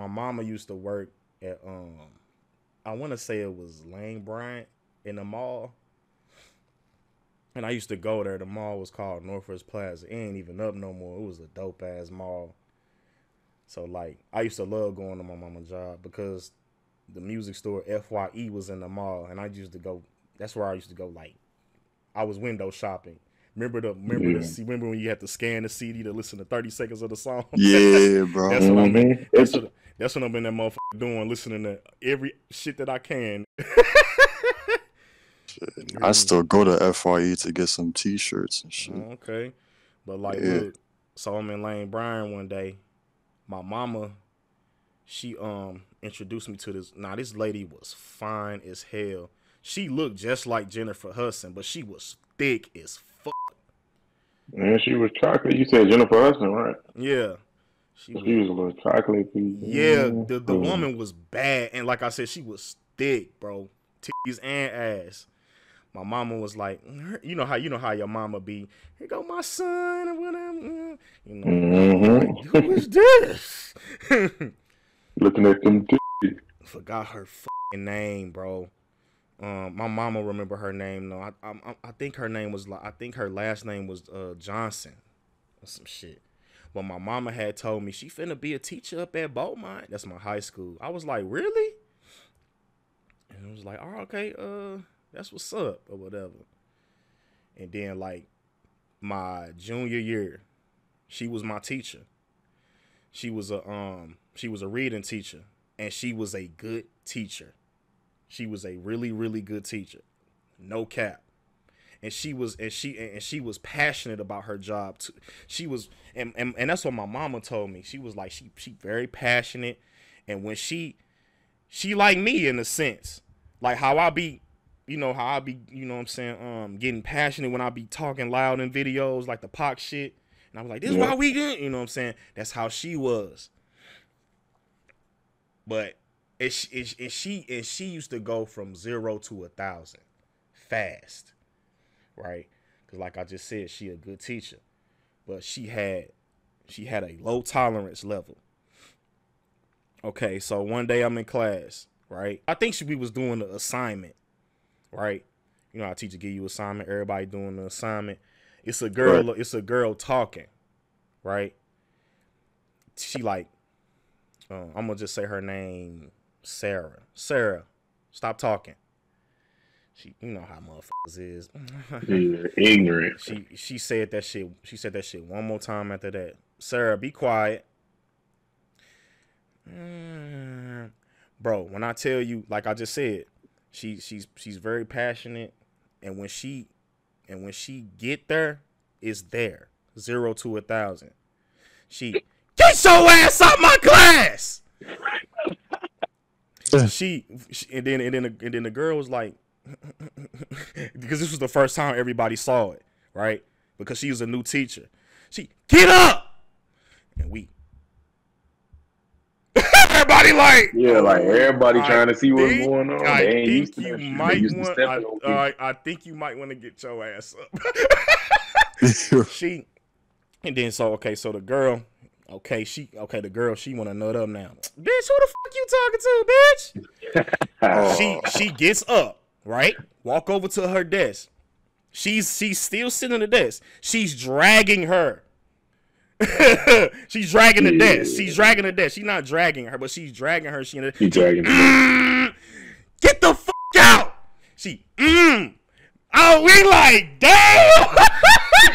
my mama used to work at um I want to say it was Lane Bryant in the mall. And I used to go there. The mall was called Northwest Plaza. It ain't even up no more. It was a dope ass mall. So like I used to love going to my mama's job because the music store FYE was in the mall and I used to go that's where I used to go like I was window shopping. Remember the remember Yeah. the remember when you had to scan the CD to listen to 30 seconds of the song? Yeah, bro. That's what I'm Mhm. that's It's what, that's what I've been that motherfucker doing, listening to every shit that I can. I still go to FYE to get some T-shirts and shit. Oh, okay. But like Yeah. look, so I'm in Lane Bryan one day. My mama, she um introduced me to this. Now this lady was fine as hell. She looked just like Jennifer Hudson, but she was thick as fuck. And she was chocolate. You said Jennifer Hudson, right? Yeah. She She was a little chocolate. Yeah, the, the woman was bad, and like I said, she was thick, bro, titties and ass. My mama was like, you know how you know how your mama be. Here go my son, and whatever. You know, Mhm. like, who is this? looking at them. T- Forgot her fucking name, bro. Um, my mama remember her name though. I, I I think her name was I think her last name was uh Johnson or some shit. But my mama had told me she finna be a teacher up at Beaumont. That's my high school. I was like, really? And I was like, oh, okay, uh, that's what's up or whatever. And then like my junior year, she was my teacher. She was a um she was a reading teacher and she was a good teacher. She was a really really good teacher. No cap. And she was and she and she was passionate about her job too. She was and, and and that's what my mama told me. She was like she she very passionate and when she she like me in a sense. Like how I be you know how I be, you know what I'm saying, um, getting passionate when I be talking loud in videos like the Pac shit. And I was like, this is Yeah. why we good, you know what I'm saying? That's how she was. But and she, and she- and she and she used to go from zero to a thousand fast, right? Because like I just said, she a good teacher, but she had she had a low tolerance level. Okay, so one day I'm in class, right? I think she, we was doing the assignment, right? You know how teacher give you assignment, everybody doing the assignment. It's a girl, it's a girl talking, right? She like, uh, I'm gonna just say her name, Sarah. Sarah, stop talking. She, you know how motherfuckers is. yeah, ignorant. she she said that shit. She said that shit one more time after that. Sarah, be quiet. Mm. Bro, when I tell you, like I just said, she she's she's very passionate, and when she and when she get there, it's there zero to a thousand. She get your ass out my class. She, she and then and then the, and then the girl was like, because this was the first time everybody saw it, right? Because she was a new teacher. She get up, and we. everybody like Yeah, like oh everybody I trying to see what's think- going on. I They think you that shit. They might want. I, on. Uh, I, I think you might want to get your ass up. she, and then so okay, so the girl, okay, she okay, the girl, she want to nut up now. Bitch, who the fuck you talking to, bitch? She she gets up, right? Walk over to her desk. She's she's still sitting at the desk. She's dragging her. she's dragging the desk. She's dragging the desk. She's not dragging her, but she's dragging her. She in the, He dragging the Mm, get the fuck out. She mm. Oh, we like damn.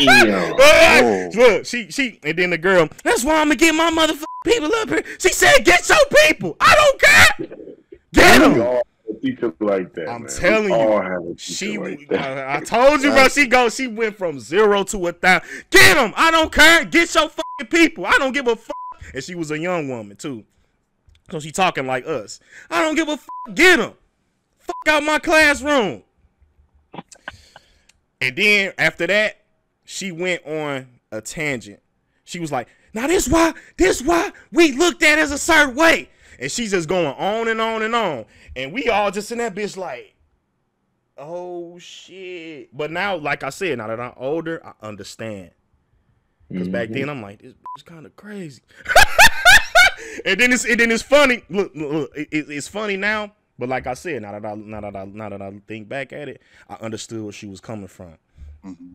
Oh. Look, she she and then the girl. That's why I'm gonna get my motherfucking people up here. She said, "Get your people." I don't care. Get them. all have a teacher like that. I'm man. telling you, all have a teacher She, like. I, I told you, bro. She go. She went from zero to a thousand. Get them. I don't care. Get your fucking people. I don't give a fuck. And she was a young woman too, so she talking like us. I don't give a fuck. Get them. Fuck out my classroom. And then after that, she went on a tangent. She was like, "Now this why this why we looked at as a certain way." And she's just going on and on and on. And we all just in that bitch like, oh shit. But now, like I said, now that I'm older, I understand. Because back Mhm. then I'm like, this bitch kind of crazy. and then it's and then it's funny. Look, look, look it, it's funny now. But like I said, now that I now that I now that I think back at it, I understood where she was coming from. Mm-hmm.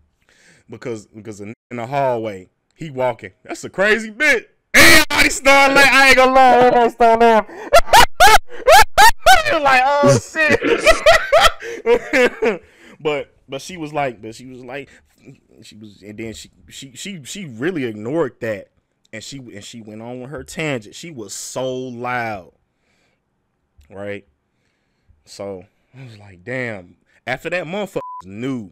Because because in, the hallway, he walking. That's a crazy bit. Everybody started like I ain't gonna lie, everybody started laughing. You're like, oh shit. but but she was like, but she was like, she was, and then she she she she really ignored that, and she and she went on with her tangent. She was so loud, right? So I was like, damn. After that, motherfucker knew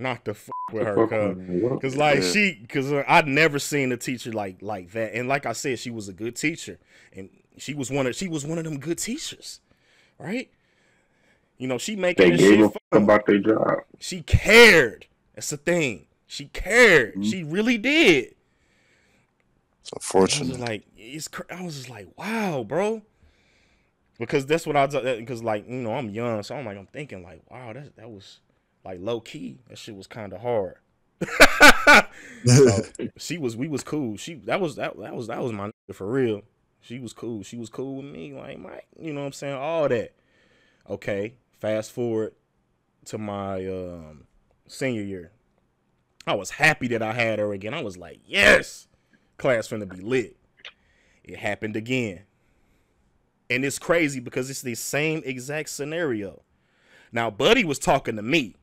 not to fuck with her, cause, cause like yeah. she, cause I'd never seen a teacher like like that. And like I said, she was a good teacher, and she was one of she was one of them good teachers, right? You know, she making they gave a fuck about their job. She cared. That's the thing. She cared. Mm-hmm. She really did. It's unfortunate. I was like, it's. I was just like, wow, bro because that's what I because like you know I'm young, so I'm like I'm thinking like wow that that was like low key. That shit was kind of hard. so, she was we was cool. She that was that that was that was my for real. She was cool. She was cool with me. Like my you know what I'm saying all that. Okay, fast forward to my um, senior year. I was happy that I had her again. I was like, yes, class finna be lit. It happened again. And it's crazy because it's the same exact scenario. Now, Buddy was talking to me,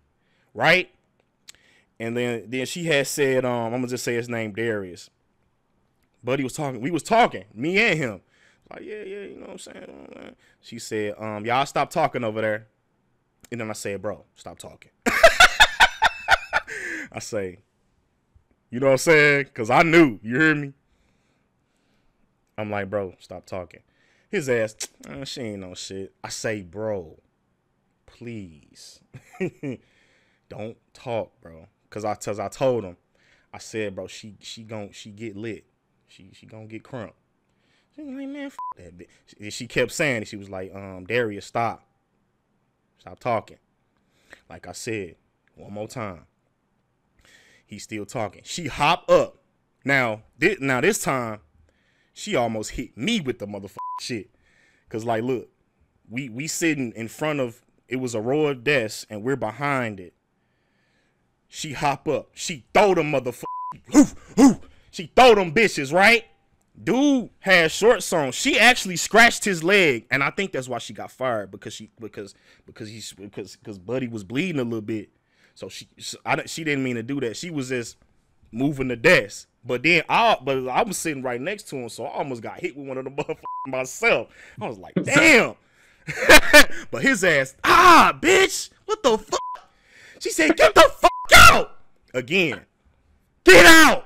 right? And then then she had said, um, I'm gonna just say his name, Darius. Buddy was talking, we was talking, me and him. Like, yeah, yeah, you know what I'm saying? She said, um, y'all stop talking over there. And then I said, bro, stop talking. I say, you know what I'm saying? Cause I knew, you hear me? I'm like, bro, stop talking. His ass, oh, she ain't no shit. I say, bro, please don't talk, bro. Cause I, cause I told him, I said, bro, she she gon' she get lit. She she gonna get crunk. She was like, man, that bitch. She, she kept saying it. She was like, um, Darius, stop. Stop talking. Like I said, one more time. He's still talking. She hop up. Now, this, now this time, she almost hit me with the motherfucker shit. Cause like, look, we we sitting in front of it was a row of desks and we're behind it. She hop up. She throw them motherfucker. She throw them bitches, right? Dude had shorts on. She actually scratched his leg, and I think that's why she got fired because she because because he's because because Buddy was bleeding a little bit. So she I she didn't mean to do that. She was just moving the desk. But then I but I was sitting right next to him, so I almost got hit with one of the motherfuckers myself. I was like, damn. but his ass, ah, bitch, what the fuck? She said, get the fuck again. Get out.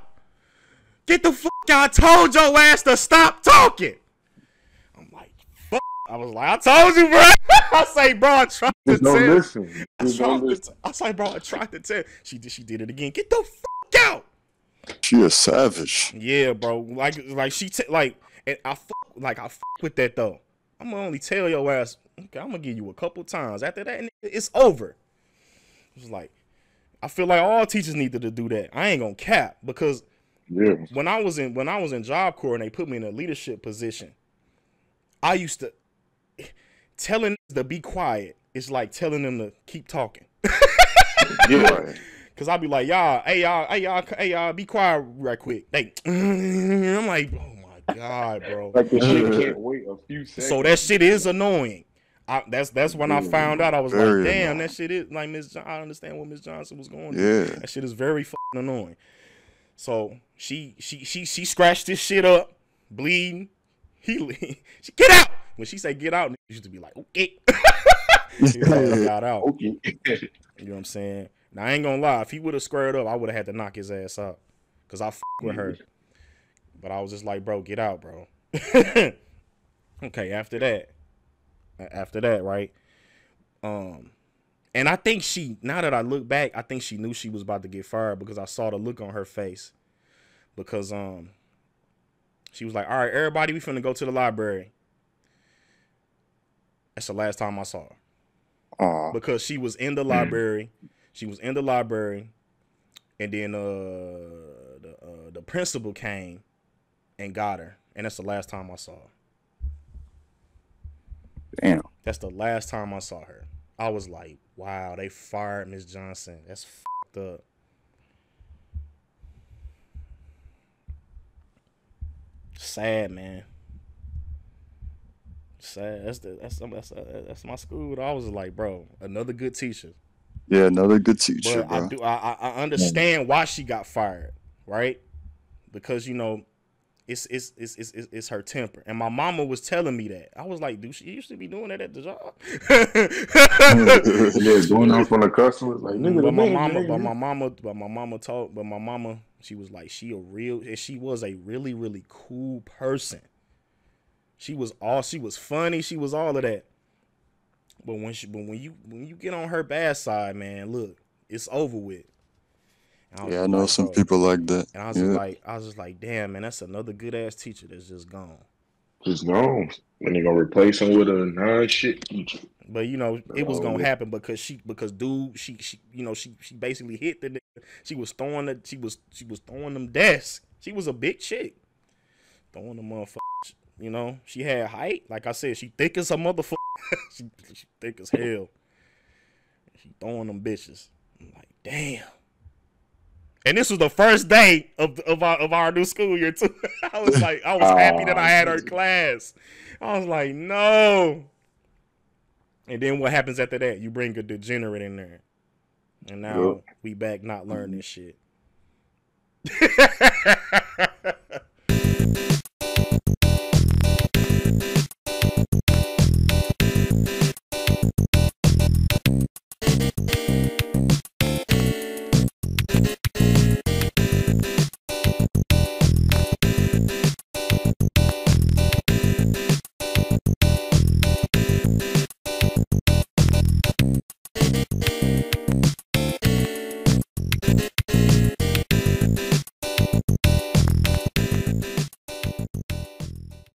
Get the fuck out. I told your ass to stop talking. I'm like, fuck. I was like, I told you, bro. I say, bro, I tried to tell. Listen. I, tried to, I say, bro, I tried to tell. She did. She did it again. Get the fuck out. She a savage. Yeah, bro. Like, like she t- like, and I fuck, like I fuck with that though. I'm gonna only tell your ass. Okay, I'm gonna give you a couple times. After that, it's over. It's like, I feel like all teachers needed to do that. I ain't gonna cap because yeah. when I was in when I was in Job Corps and they put me in a leadership position, I used to telling to be quiet. It's like telling them to keep talking. yeah. Cause I'll be like, y'all, hey y'all, hey y'all, hey y'all, be quiet right quick. Hey, I'm like, oh my god, bro. Like the shit uh-huh. can't wait a few seconds. So that shit is annoying. I, that's that's when I found out. I was like, damn, annoying. that shit is like Miss. I understand what Miss Johnson was going. Yeah, that shit is very fucking annoying. So she she she she scratched this shit up, bleeding. He she get out. When she say get out, used to be like okay. got out. Okay. You know what I'm saying? Now I ain't gonna lie, if he would have squared up, I would have had to knock his ass out. Cause I I f- with her. But I was just like, bro, get out, bro. okay, after that. After that, right? Um and I think she now that I look back, I think she knew she was about to get fired because I saw the look on her face. Because um she was like, All right, everybody, we finna go to the library. That's the last time I saw her. Aww. Because she was in the library she was in the library, and then uh, the uh, the principal came and got her and that's the last time I saw her. Damn. That's the last time I saw her. I was like, wow, they fired Miss Johnson. That's fucked up. Sad man. Sad. That's the that's that's that's my school. I was like, bro, another good teacher. Yeah, another good teacher, But bro. I do I, I I understand why she got fired, right? Because you know, it's it's, it's it's it's it's her temper. And my mama was telling me that. I was like, dude, she used to be doing that at the job. yeah, going off on the customers like nigga. but my mama, but my mama, but my mama told, but my mama, she was like, she a real, and she was a really, really cool person. She was all, she was funny, she was all of that. But when she, but when you, when you get on her bad side, man, look, it's over with. And was yeah, I know like, some bro. people like that. And I was yeah. just like, I was just like, damn, man, that's another good ass teacher that's just gone. just gone. When they gonna replace him with a non shit teacher? But you know, it was Oh, gonna happen because she because dude, she she you know, she she basically hit the nigga. She was throwing the she was she was throwing them desks. She was a big chick. Throwing them motherfuckers. You know, she had height. Like I said, she thick as a motherfucker. she, she thick as hell. She throwing them bitches. I'm like, damn. And this was the first day of of our of our new school year too. I was like, I was happy that I had her Oh, class. I was like, no. And then what happens after that? You bring a degenerate in there. And now Yep. we back not learning shit.